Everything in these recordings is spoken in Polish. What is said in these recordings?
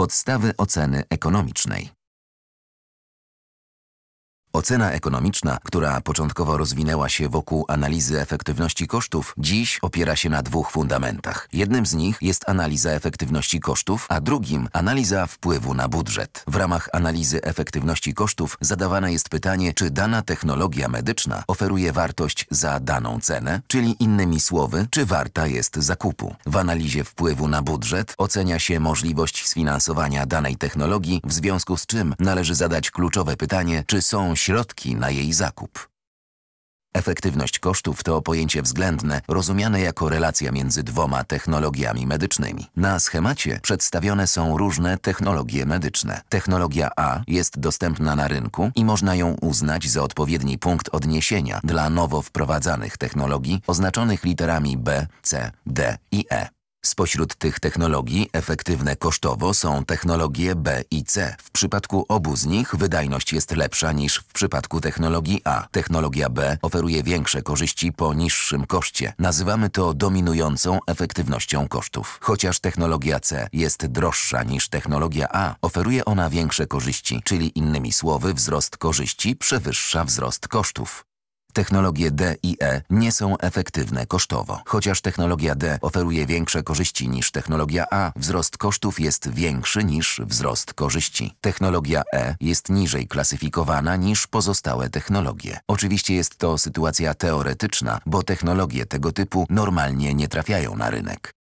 Podstawy oceny ekonomicznej. Ocena ekonomiczna, która początkowo rozwinęła się wokół analizy efektywności kosztów, dziś opiera się na dwóch fundamentach. Jednym z nich jest analiza efektywności kosztów, a drugim analiza wpływu na budżet. W ramach analizy efektywności kosztów zadawane jest pytanie, czy dana technologia medyczna oferuje wartość za daną cenę, czyli innymi słowy, czy warta jest zakupu. W analizie wpływu na budżet ocenia się możliwość sfinansowania danej technologii, w związku z czym należy zadać kluczowe pytanie, czy są środki na jej zakup. Efektywność kosztów to pojęcie względne, rozumiane jako relacja między dwoma technologiami medycznymi. Na schemacie przedstawione są różne technologie medyczne. Technologia A jest dostępna na rynku i można ją uznać za odpowiedni punkt odniesienia dla nowo wprowadzanych technologii oznaczonych literami B, C, D i E. Spośród tych technologii efektywne kosztowo są technologie B i C. W przypadku obu z nich wydajność jest lepsza niż w przypadku technologii A. Technologia B oferuje większe korzyści po niższym koszcie. Nazywamy to dominującą efektywnością kosztów. Chociaż technologia C jest droższa niż technologia A, oferuje ona większe korzyści, czyli innymi słowy wzrost korzyści przewyższa wzrost kosztów. Technologie D i E nie są efektywne kosztowo. Chociaż technologia D oferuje większe korzyści niż technologia A, wzrost kosztów jest większy niż wzrost korzyści. Technologia E jest niżej klasyfikowana niż pozostałe technologie. Oczywiście jest to sytuacja teoretyczna, bo technologie tego typu normalnie nie trafiają na rynek.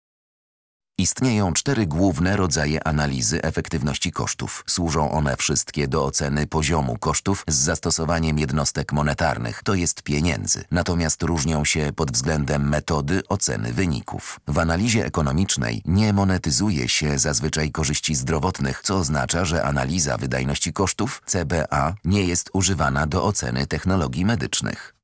Istnieją cztery główne rodzaje analizy efektywności kosztów. Służą one wszystkie do oceny poziomu kosztów z zastosowaniem jednostek monetarnych, to jest pieniędzy. Natomiast różnią się pod względem metody oceny wyników. W analizie ekonomicznej nie monetyzuje się zazwyczaj korzyści zdrowotnych, co oznacza, że analiza wydajności kosztów CBA nie jest używana do oceny technologii medycznych.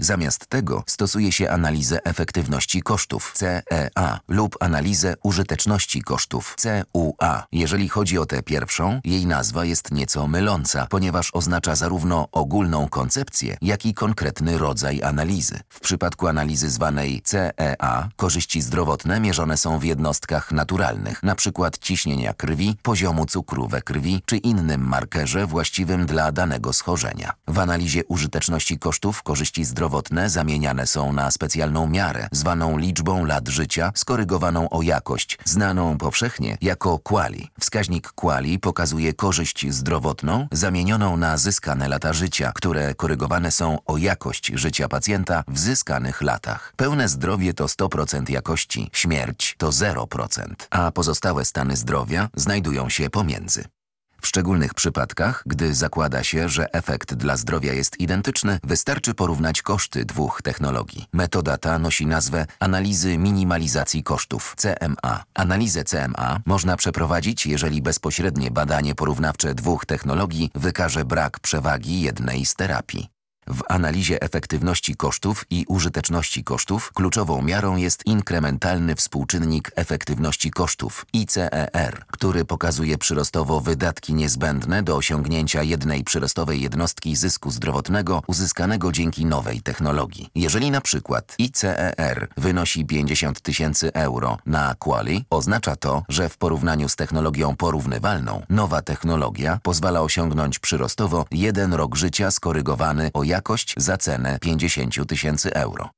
Zamiast tego stosuje się analizę efektywności kosztów CEA lub analizę użyteczności kosztów CUA. Jeżeli chodzi o tę pierwszą, jej nazwa jest nieco myląca, ponieważ oznacza zarówno ogólną koncepcję, jak i konkretny rodzaj analizy. W przypadku analizy zwanej CEA korzyści zdrowotne mierzone są w jednostkach naturalnych, np. ciśnienia krwi, poziomu cukru we krwi czy innym markerze właściwym dla danego schorzenia. W analizie użyteczności kosztów korzyści zdrowotne zdrowotne zamieniane są na specjalną miarę, zwaną liczbą lat życia, skorygowaną o jakość, znaną powszechnie jako quali. Wskaźnik quali pokazuje korzyść zdrowotną zamienioną na zyskane lata życia, które korygowane są o jakość życia pacjenta w zyskanych latach. Pełne zdrowie to 100% jakości, śmierć to 0%, a pozostałe stany zdrowia znajdują się pomiędzy. W szczególnych przypadkach, gdy zakłada się, że efekt dla zdrowia jest identyczny, wystarczy porównać koszty dwóch technologii. Metoda ta nosi nazwę analizy minimalizacji kosztów CMA. Analizę CMA można przeprowadzić, jeżeli bezpośrednie badanie porównawcze dwóch technologii wykaże brak przewagi jednej z terapii. W analizie efektywności kosztów i użyteczności kosztów kluczową miarą jest inkrementalny współczynnik efektywności kosztów ICER, który pokazuje przyrostowo wydatki niezbędne do osiągnięcia jednej przyrostowej jednostki zysku zdrowotnego uzyskanego dzięki nowej technologii. Jeżeli na przykład ICER wynosi 50 tysięcy euro na Quali, oznacza to, że w porównaniu z technologią porównywalną, nowa technologia pozwala osiągnąć przyrostowo jeden rok życia skorygowany o jakość za cenę 50 tysięcy euro.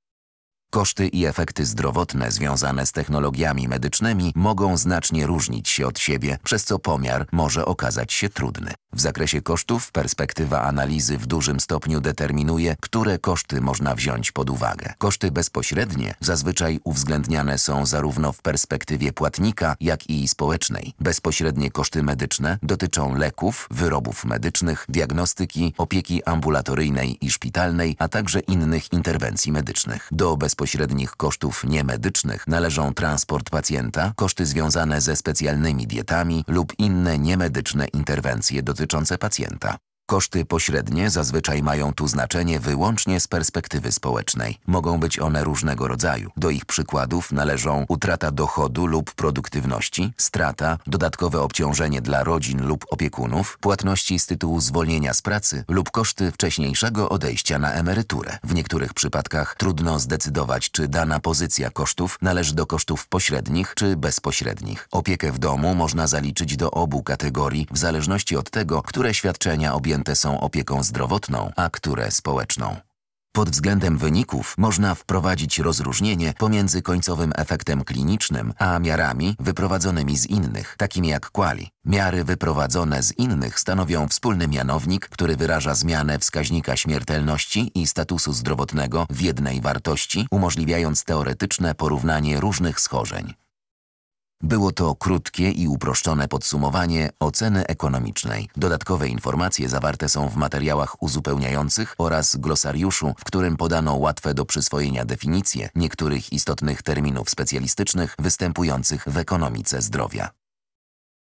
Koszty i efekty zdrowotne związane z technologiami medycznymi mogą znacznie różnić się od siebie, przez co pomiar może okazać się trudny. W zakresie kosztów perspektywa analizy w dużym stopniu determinuje, które koszty można wziąć pod uwagę. Koszty bezpośrednie zazwyczaj uwzględniane są zarówno w perspektywie płatnika, jak i społecznej. Bezpośrednie koszty medyczne dotyczą leków, wyrobów medycznych, diagnostyki, opieki ambulatoryjnej i szpitalnej, a także innych interwencji medycznych. Do bezpośrednich kosztów niemedycznych należą transport pacjenta, koszty związane ze specjalnymi dietami lub inne niemedyczne interwencje dotyczące pacjenta. Koszty pośrednie zazwyczaj mają tu znaczenie wyłącznie z perspektywy społecznej. Mogą być one różnego rodzaju. Do ich przykładów należą utrata dochodu lub produktywności, strata, dodatkowe obciążenie dla rodzin lub opiekunów, płatności z tytułu zwolnienia z pracy lub koszty wcześniejszego odejścia na emeryturę. W niektórych przypadkach trudno zdecydować, czy dana pozycja kosztów należy do kosztów pośrednich czy bezpośrednich. Opiekę w domu można zaliczyć do obu kategorii w zależności od tego, które świadczenia objęte są opieką zdrowotną, a które społeczną. Pod względem wyników można wprowadzić rozróżnienie pomiędzy końcowym efektem klinicznym a miarami wyprowadzonymi z innych, takimi jak quali. Miary wyprowadzone z innych stanowią wspólny mianownik, który wyraża zmianę wskaźnika śmiertelności i statusu zdrowotnego w jednej wartości, umożliwiając teoretyczne porównanie różnych schorzeń. Było to krótkie i uproszczone podsumowanie oceny ekonomicznej. Dodatkowe informacje zawarte są w materiałach uzupełniających oraz glosariuszu, w którym podano łatwe do przyswojenia definicje niektórych istotnych terminów specjalistycznych występujących w ekonomice zdrowia.